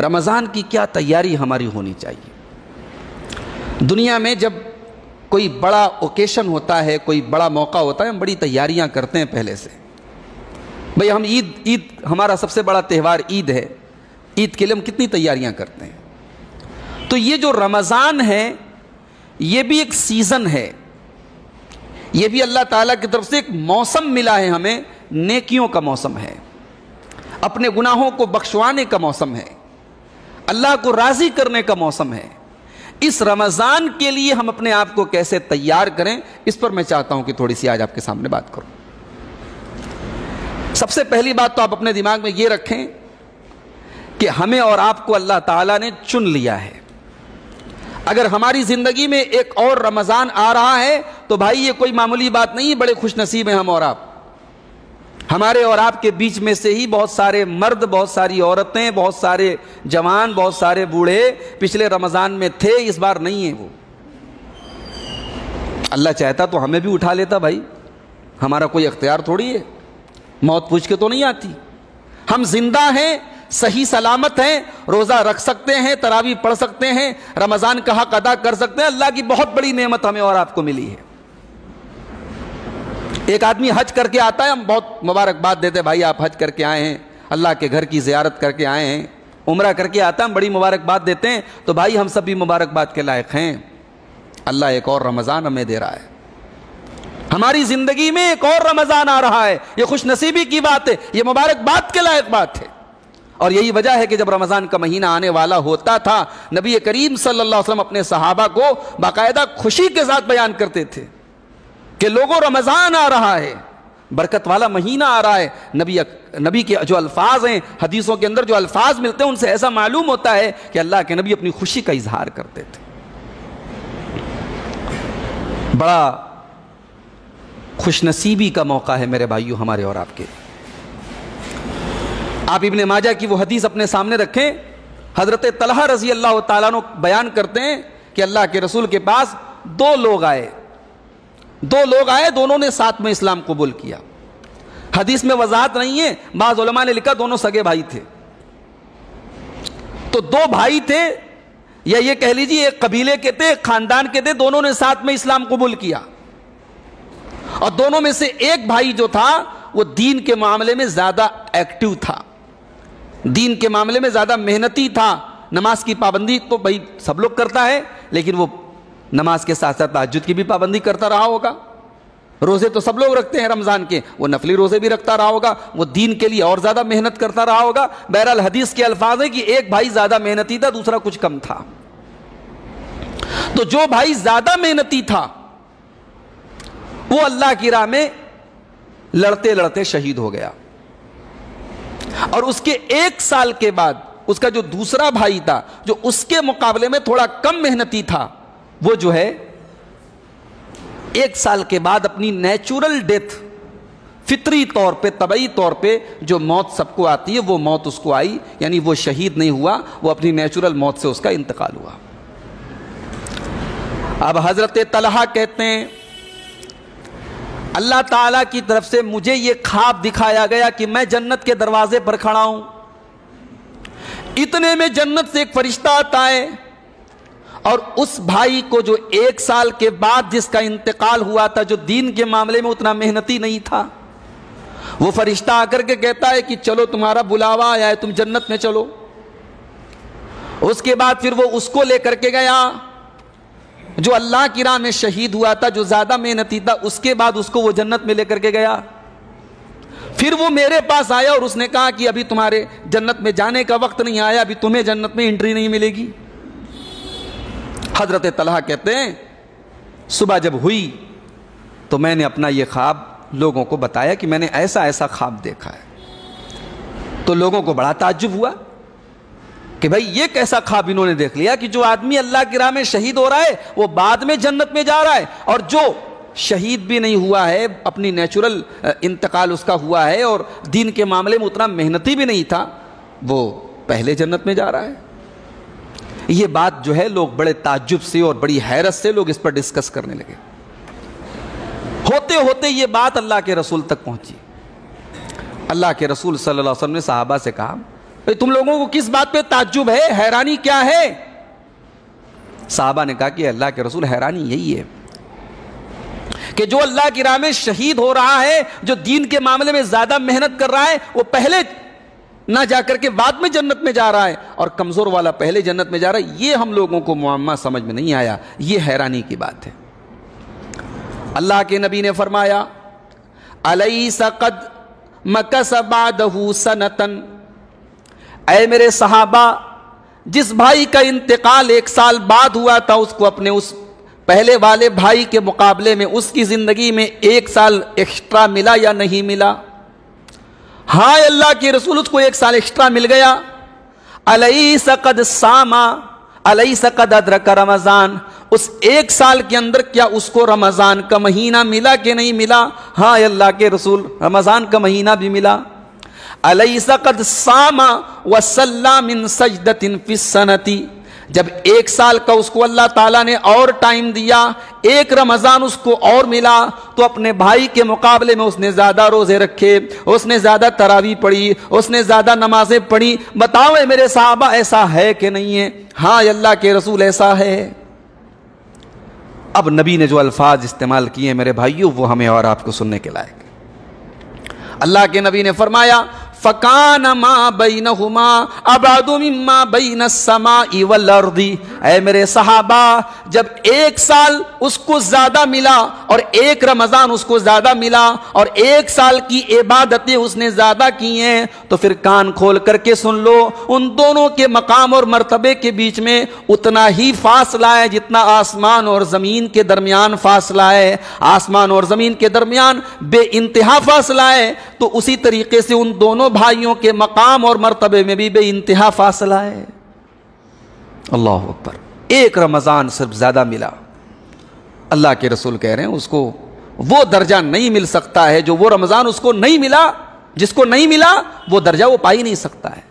रमज़ान की क्या तैयारी हमारी होनी चाहिए? दुनिया में जब कोई बड़ा ओकेशन होता है, कोई बड़ा मौका होता है, हम बड़ी तैयारियाँ करते हैं पहले से। भाई, हम ईद ईद, हमारा सबसे बड़ा त्यौहार ईद है। ईद के लिए हम कितनी तैयारियाँ करते हैं? तो ये जो रमज़ान है, ये भी एक सीज़न है। ये भी अल्लाह ताला की तरफ़ से एक मौसम मिला है हमें, नेकियों का मौसम है। अपने गुनाहों को बख्शवाने का मौसम है। अल्लाह को राज़ी करने का मौसम है। इस रमज़ान के लिए हम अपने आप को कैसे तैयार करें, इस पर मैं चाहता हूँ कि थोड़ी सी आज आपके सामने बात करूँ। सबसे पहली बात तो आप अपने दिमाग में ये रखें कि हमें और आपको अल्लाह ताला ने चुन लिया है। अगर हमारी ज़िंदगी में एक और रमज़ान आ रहा है तो भाई ये कोई मामूली बात नहीं है, बड़े खुश नसीब हैं हम और आप। हमारे और आपके बीच में से ही बहुत सारे मर्द, बहुत सारी औरतें, बहुत सारे जवान, बहुत सारे बूढ़े पिछले रमज़ान में थे, इस बार नहीं है वो। अल्लाह चाहता तो हमें भी उठा लेता भाई। हमारा कोई अख्तियार थोड़ी है। मौत पूछ के तो नहीं आती। हम ज़िंदा हैं, सही सलामत हैं, रोज़ा रख सकते हैं, तरावी पढ़ सकते हैं, रमज़ान का हक अदा कर सकते हैं। अल्लाह की बहुत बड़ी नेमत हमें और आपको मिली है। एक आदमी हज करके आता है, हम बहुत मुबारकबाद देते भाई, आप हज करके आए हैं, अल्लाह के घर की जियारत करके आए हैं, उम्र करके आता हम बड़ी मुबारकबाद देते हैं। तो भाई, हम सब भी मुबारकबाद के लायक हैं। अल्लाह एक और रमज़ान हमें दे रहा है। हमारी ज़िंदगी में एक और रमज़ान आ रहा है। ये खुश नसीबी की बात है, ये मुबारकबाद के लायक बात है। और यही वजह है कि जब रमज़ान का महीना आने वाला होता था, नबी करीम सल्लल्लाहु अलैहि वसल्लम अपने सहाबा को बाकायदा खुशी के साथ बयान करते थे। कि लोगों रमज़ान आ रहा है, बरकत वाला महीना आ रहा है। नबी नबी के जो अल्फाज हैं, हदीसों के अंदर जो अल्फाज मिलते हैं, उनसे ऐसा मालूम होता है कि अल्लाह के नबी अपनी खुशी का इजहार करते थे। बड़ा खुशनसीबी का मौका है मेरे भाइयों हमारे और आपके आप इब्ने माजा की वो हदीस अपने सामने रखें। हज़रत तलहा रज़ी अल्लाह तु बयान करते हैं कि अल्लाह के रसूल के पास दो लोग आए। दो लोग आए, दोनों ने साथ में इस्लाम कबूल किया। हदीस में वजाहत नहीं है, बाज ने लिखा दोनों सगे भाई थे। तो दो भाई थे, या ये कह लीजिए, एक कबीले के थे, एक खानदान के थे, दोनों ने साथ में इस्लाम कबूल किया। और दोनों में से एक भाई जो था, वो दीन के मामले में ज़्यादा एक्टिव था। दीन के मामले में ज़्यादा मेहनती था, नमाज़ की पाबंदी तो भाई सब लोग करता है, लेकिन वो नमाज़ के साथ साथ ताजुद की भी पाबंदी करता रहा होगा। रोज़े तो सब लोग रखते हैं रमज़ान के। वो नफली रोज़े भी रखता रहा होगा, वो दीन के लिए और ज़्यादा मेहनत करता रहा होगा। बहरहाल हदीस के अल्फाज है कि एक भाई ज़्यादा मेहनती था, दूसरा कुछ कम था। तो जो भाई ज़्यादा मेहनती था, वो अल्लाह की राह में लड़ते लड़ते शहीद हो गया। और उसके एक साल के बाद उसका जो दूसरा भाई था, जो उसके मुकाबले में थोड़ा कम मेहनती था वो जो है, एक साल के बाद अपनी नेचुरल डेथ फितरी तौर पे तबई तौर पे जो मौत सबको आती है, वो मौत उसको आई, यानी वो शहीद नहीं हुआ, वो अपनी नेचुरल मौत से उसका इंतकाल हुआ। अब हज़रत तलहा कहते हैं, अल्लाह ताला की तरफ़ से मुझे ये ख्वाब दिखाया गया कि मैं जन्नत के दरवाजे पर खड़ा हूँ। इतने में जन्नत से एक फरिश्ता आता है और उस भाई को जो एक साल के बाद जिसका इंतकाल हुआ था, जो दीन के मामले में उतना मेहनती नहीं था, वो फरिश्ता आकर के कहता है कि चलो तुम्हारा बुलावा आया है, तुम जन्नत में चलो। उसके बाद फिर वो उसको लेकर के गया, जो अल्लाह की राह में शहीद हुआ था, जो ज़्यादा मेहनती था, उसके बाद उसको वो जन्नत में लेकर के गया। फिर वो मेरे पास आया और उसने कहा कि अभी तुम्हारे जन्नत में जाने का वक्त नहीं आया, अभी तुम्हें जन्नत में एंट्री नहीं मिलेगी। हज़रत तलहा कहते हैं, सुबह जब हुई तो मैंने अपना यह ख्वाब लोगों को बताया कि मैंने ऐसा ऐसा ख्वाब देखा है। तो लोगों को बड़ा ताज्जुब हुआ कि भाई ये कैसा ख्वाब इन्होंने देख लिया कि जो आदमी अल्लाह की राह में शहीद हो रहा है, वो बाद में जन्नत में जा रहा है, और जो शहीद भी नहीं हुआ है, अपनी नेचुरल इंतकाल उसका हुआ है, और दीन के मामले में उतना मेहनती भी नहीं था, वो पहले जन्नत में जा रहा है। ये बात जो है लोग बड़े ताज्जुब से और बड़ी हैरत से लोग इस पर डिस्कस करने लगे। होते होते ये बात अल्लाह के रसूल तक पहुँची। अल्लाह के रसूल सल्लल्लाहु अलैहि वसल्लम ने साहबा से कहा तुम लोगों को किस बात पे ताज्जुब है? हैरानी क्या है? साहबा ने कहा कि अल्लाह के रसूल, हैरानी यही है कि जो अल्लाह की राह में शहीद हो रहा है, जो दीन के मामले में ज़्यादा मेहनत कर रहा है, वो पहले ना जाकर के बाद में जन्नत में जा रहा है और कमज़ोर वाला पहले जन्नत में जा रहा है, ये हम लोगों को मामा समझ में नहीं आया। ये हैरानी की बात है। अल्लाह के नबी ने फरमाया अलई सकद मकसबादहू सनतन। ऐ मेरे सहाबा, जिस भाई का इंतकाल एक साल बाद हुआ था, उसको अपने उस पहले वाले भाई के मुकाबले में उसकी ज़िंदगी में एक साल एक्स्ट्रा मिला या नहीं मिला? हाँ अल्लाह के रसूल, उसको एक साल एक्स्ट्रा मिल गया। अलई सकद सामा अलई सकद अदरक रमज़ान। उस एक साल के अंदर क्या उसको रमज़ान का महीना मिला कि नहीं मिला? हाँ अल्लाह के रसूल, रमज़ान का महीना भी मिला। अलई सकद सामा वसल्ला मिन सजदतिन फिसनती जब एक साल का उसको अल्लाह ताला ने और टाइम दिया, एक रमज़ान उसको और मिला तो अपने भाई के मुकाबले में उसने ज़्यादा रोज़े रखे, उसने ज़्यादा तरावी पढ़ी, उसने ज़्यादा नमाजें पढ़ी। बताओ मेरे साहबा, ऐसा है कि नहीं है? हाँ अल्लाह के रसूल ऐसा है। अब नबी ने जो अल्फाज इस्तेमाल किए मेरे भाइयों, वो हमें और आपको सुनने के लायक अल्लाह के नबी ने फरमाया फ़कान मा बैनहुमा बई बैन समा इवल अर्दी ऐ मेरे सहाबा, जब एक साल उसको ज़्यादा मिला और एक रमज़ान उसको ज़्यादा मिला और एक साल की इबादतें उसने ज़्यादा की हैं तो फिर कान खोल करके सुन लो, उन दोनों के मकाम और मर्तबे के बीच में उतना ही फासला है जितना आसमान और ज़मीन के दरमियान फासला है। आसमान और ज़मीन के दरमियान बे इंतहा फासला है तो उसी तरीके से उन दोनों भाइयों के मकाम और मर्तबे में भी बे इंतहा फासला है। अल्लाह अकबर। एक रमज़ान सिर्फ़ ज़्यादा मिला। अल्लाह के रसूल कह रहे हैं, उसको वो दर्जा नहीं मिल सकता है, जो वो रमज़ान उसको नहीं मिला, जिसको नहीं मिला, वो दर्जा वो पा ही नहीं सकता है।